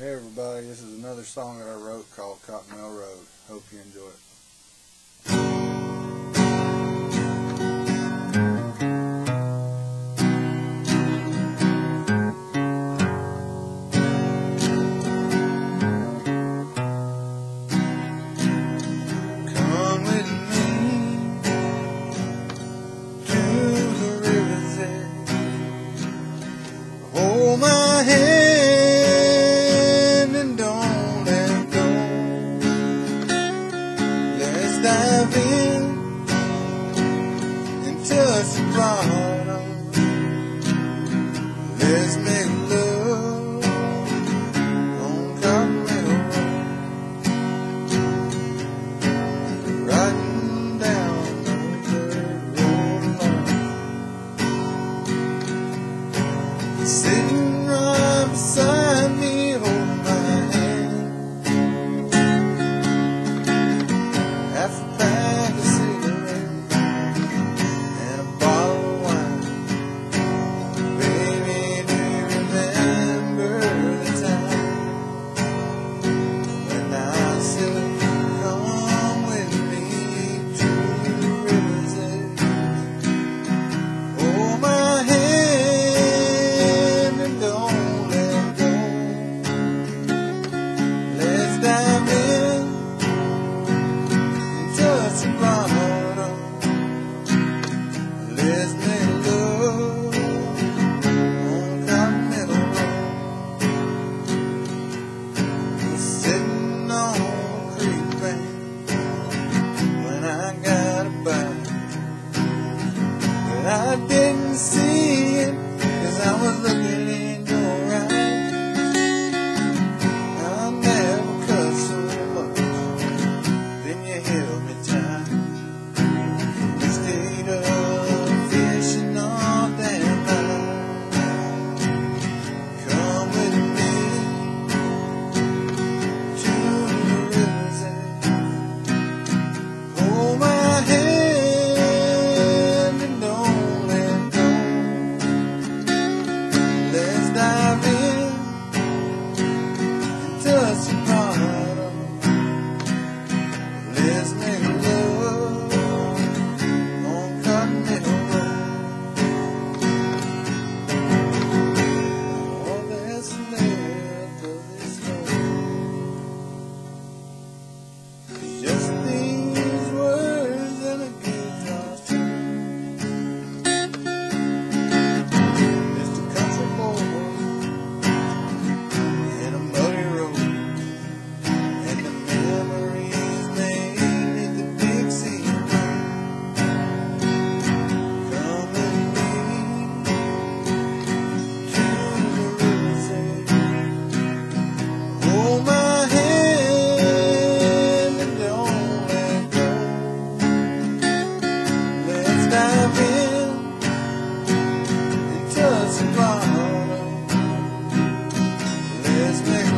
Hey everybody, this is another song that I wrote called Cotton Mill Road. Hope you enjoy it. and touch the bottom. Let's make love on riding down sitting right beside. has been.